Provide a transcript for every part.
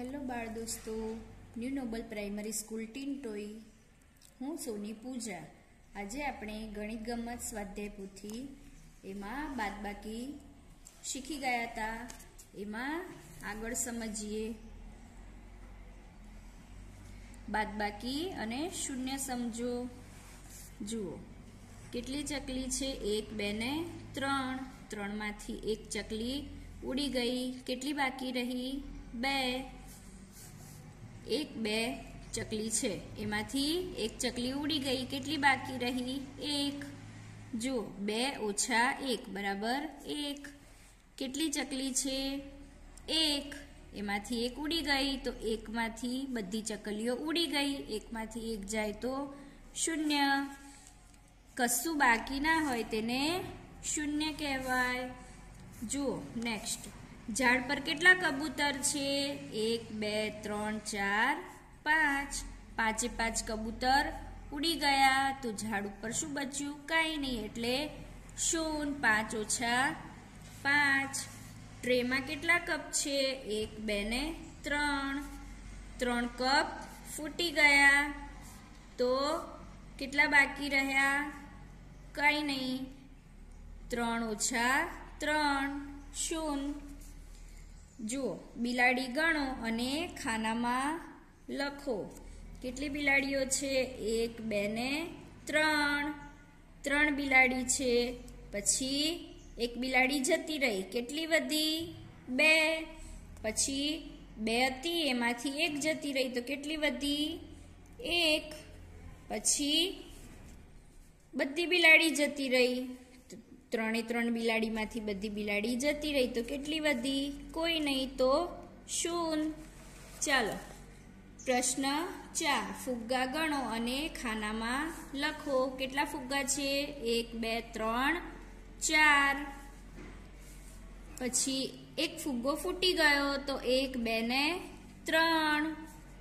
Hello બાળ દોસ્તો, new noble primary school ટીનટોઈ હું સોની પૂજા. આજે આપણે ગણિત ગમત સ્વાધ્યાય પોથી એમાં બાદબાકી શીખી ગયા હતા. એમાં આગળ સમજીએ. બાદબાકી અને શૂન્ય સમજો. જુઓ. કેટલી ચકલી છે? એક, બે ને ત્રણ. ત્રણમાંથી એક ચકલી ઉડી ગઈ. કેટલી બાકી રહી? બે. એક, બે ચકલી છે. એમાંથી એક ચકલી ઉડી ગઈ. કેટલી બાકી રહી? એક. જો બે ઓછા એક, બરાબર? એક. કેટલી ચકલી છે? એક. એમાંથી એક ઉડી ગઈ તો એકમાંથી બધી ચકલીઓ ઉડી ગઈ. એકમાંથી એક જાય તો શૂન્ય. કશું બાકી ના હોય તેને શૂન્ય કહેવાય. જુઓ નેક્સ્ટ ઝાડ પર કેટલા કબૂતર છે? એક, બે, ત્રણ, ચાર, પાંચ. પાંચે પાંચ કબૂતર ઉડી ગયા તો ઝાડ ઉપર શું બચ્યું? કાંઈ નહીં, એટલે શૂન, પાંચ ઓછા પાંચ. ટ્રેમાં કેટલા કપ છે? એક, બે ને ત્રણ. ત્રણ કપ ફૂટી ગયા તો કેટલા બાકી રહ્યા? કંઈ નહીં. ત્રણ ઓછા ત્રણ. શૂન જુઓ, બિલાડી ગણો અને ખાનામાં લખો. કેટલી બિલાડીઓ છે? એક, બે ને ત્રણ. ત્રણ બિલાડી છે. પછી એક બિલાડી જતી રહી. કેટલી વધી બે. પછી બે હતી, એમાંથી એક જતી રહી. તો કેટલી વધી એક. પછી બધી બિલાડી જતી રહી. ત્રણે ત્રણ બિલાડીમાંથી બધી બિલાડી જતી રહી. તો કેટલી વધી કોઈ નહીં તો શૂન. ચાલો. પ્રશ્ન ચાર. ફુગ્ગા ગણો અને ખાનામાં લખો. કેટલા ફુગ્ગા છે? એક, બે, ત્રણ, ચાર. પછી એક ફુગ્ગો ફૂટી ગયો તો એક, બે ને ત્રણ.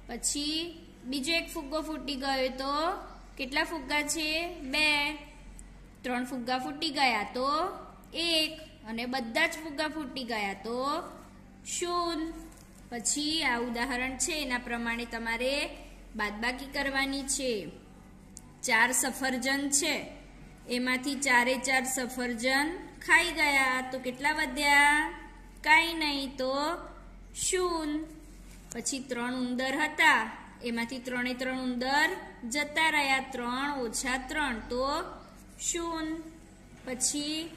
પછી બીજો એક ફુગ્ગો ફૂટી ગયો તો કેટલા ફુગ્ગા છે? બે. ત્રણ ફુગ્ગા ફૂટી ગયા તો એક અને બધા જ ફુગ્ગા ફૂટી ગયા તો શૂન. પછી આ ઉદાહરણ છે, એના પ્રમાણે તમારે બાદબાકી કરવાની છે. ચાર સફરજન છે. એમાંથી ચારે ચાર સફરજન ખાઈ ગયા. તો કેટલા વધ્યા? કાંઈ નહીં તો શૂન. પછી ત્રણ ઉંદર હતા. એમાંથી ત્રણે ત્રણ ઉંદર જતા રહ્યા. ત્રણ ઓછા ત્રણ તો શૂન. પછી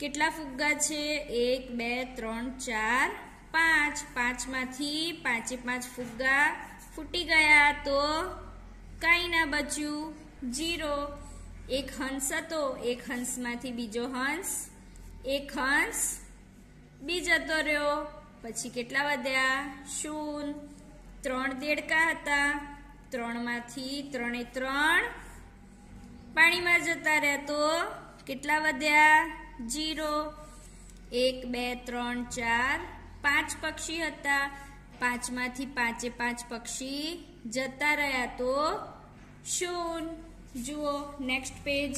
કેટલા ફુગ્ગા છે? એક, બે, ત્રણ, ચાર, પાંચ. પાંચમાંથી પાંચે પાંચ ફુગ્ગા ફૂટી ગયા તો કાંઈ ના બચ્યું. જીરો એક હંસ હતો. એક હંસમાંથી બીજો હંસ. એક હંસ બી જતો રહ્યો. પછી કેટલા વધ્યા? શૂન. ત્રણ દેડકા હતા. ત્રણમાંથી ત્રણે ત્રણ પાણીમાં જતા રહ્યા તો કેટલા વધ્યા? જીરો એક, બે, ત્રણ, ચાર. પાંચ પક્ષી હતા. પાંચમાંથી પાંચે પાંચ પક્ષી જતા રહ્યા તો શૂન. જુઓ નેક્સ્ટ પેજ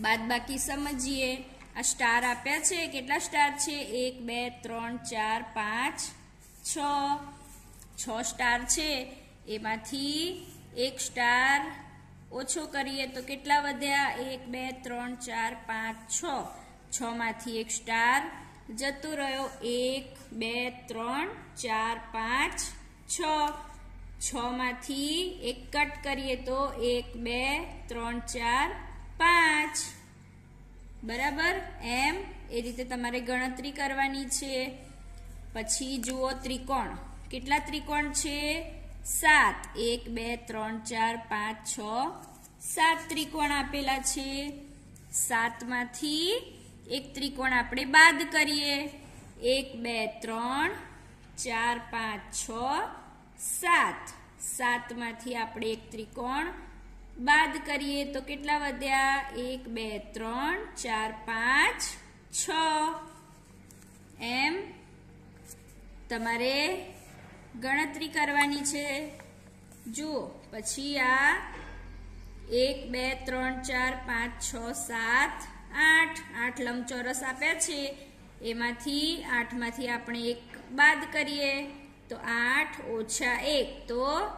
બાદ બાકી સમજીએ. આ સ્ટાર આપ્યા છે. કેટલા સ્ટાર છે? એક, બે, ત્રણ, ચાર, પાંચ, છ. છ સ્ટાર છે. એમાંથી એક સ્ટાર ઓછો કરીએ તો કેટલા વધ્યા? એક, બે, ત્રણ, ચાર, પાંચ, છ. છ માંથી એક સ્ટાર જતો રહ્યો. એક, બે, ત્રણ, ચાર, પાંચ, છ. છ માંથી એક કટ કરીએ તો એક, બે, ત્રણ, ચાર, પાંચ. બરાબર? એમ એ રીતે તમારે ગણતરી કરવાની છે. પછી જુઓ ત્રિકોણ. કેટલા ત્રિકોણ છે? સાત, એક, બે, ત્રણ, ચાર, પાંચ, છ. સાત ત્રિકોણ આપેલા છે. સાતમાંથી એક ત્રિકોણ આપણે બાદ કરીએ. એક, બે, ત્રણ, ચાર, પાંચ, છ. સાત. સાતમાંથી આપણે એક ત્રિકોણ બાદ કરીએ તો કેટલા વધ્યા? એક, બે, ત્રણ, ચાર, પાંચ, છ. એમ તમારે ગણતરી કરવાની છે. જુઓ, પછી આ એક, બે, ત્રણ, ચાર, પાંચ, છ, સાત, આઠ. આઠ લંબચોરસ આપ્યા છે. એમાંથી આઠમાંથી આપણે એક બાદ કરીએ. તો આઠ ઓછા એક, તો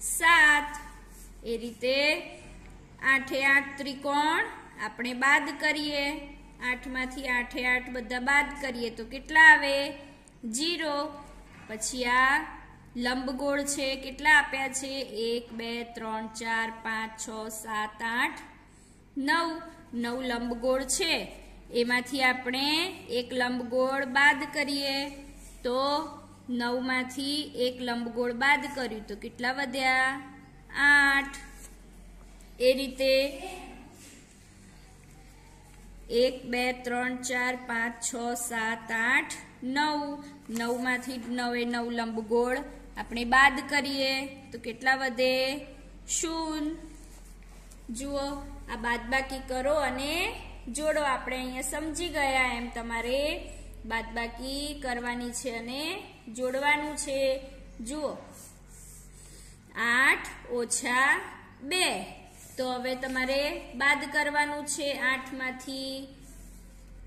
સાત. એ રીતે આઠે આઠ ત્રિકોણ આપણે બાદ કરીએ. આઠમાંથી આઠે આઠ બધા બાદ કરીએ તો કેટલા આવે? જીરો પછી આ લંબગોળ છે, કેટલા આપ્યા છે? એક, બે, ત્રણ, ચાર, પાંચ, છ, સાત, આઠ, નવ. નવ લંબગોળ છે. એમાંથી આપણે એક લંબગોળ બાદ કરીએ. તો નવમાંથી એક લંબગોળ બાદ કર્યું. તો કેટલા વધ્યા? આઠ. એ રીતે એક, બે, ત્રણ, ચાર, પાંચ, છ, સાત, આઠ, નવ. નવમાંથી નવે નવ લંબગોળ આપણે બાદ કરીએ તો કેટલા વધે? શૂન. જુઓ, આ બાદબાકી કરો અને જોડો. આપણે અહીંયા સમજી ગયા એમ તમારે બાદબાકી કરવાની છે અને જોડવાનું છે. જુઓ. આઠ ઓછા બે. તો હવે તમારે બાદ કરવાનું છે આઠમાંથી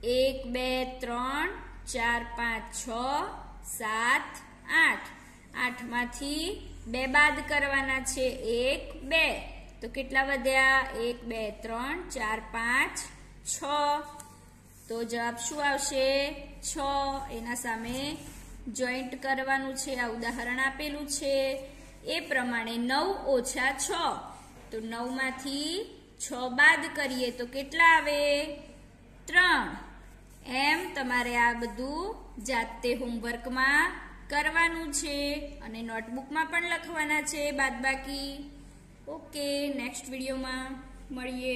એક, બે, ત્રણ, ચાર, પાંચ, છ, સાત, આઠ. આઠમાંથી બે બાદ કરવાના છે એક, બે. તો કેટલા વધ્યા? એક, બે, ત્રણ, ચાર, પાંચ, છ. તો જવાબ શું આવશે? છ. એના સામે જોઈન્ટ કરવાનું છે, આ ઉદાહરણ આપેલું છે. એ પ્રમાણે નવ ઓછા છ. તો નવમાંથી છ બાદ કરીએ તો કેટલા આવે? ત્રણ. એમ તમારે આ બધું જાતે હોમવર્કમાં કરવાનું છે અને નોટબુકમાં પણ લખવાના છે બાદબાકી. ઓકે નેક્સ્ટ વિડીયોમાં મળીએ.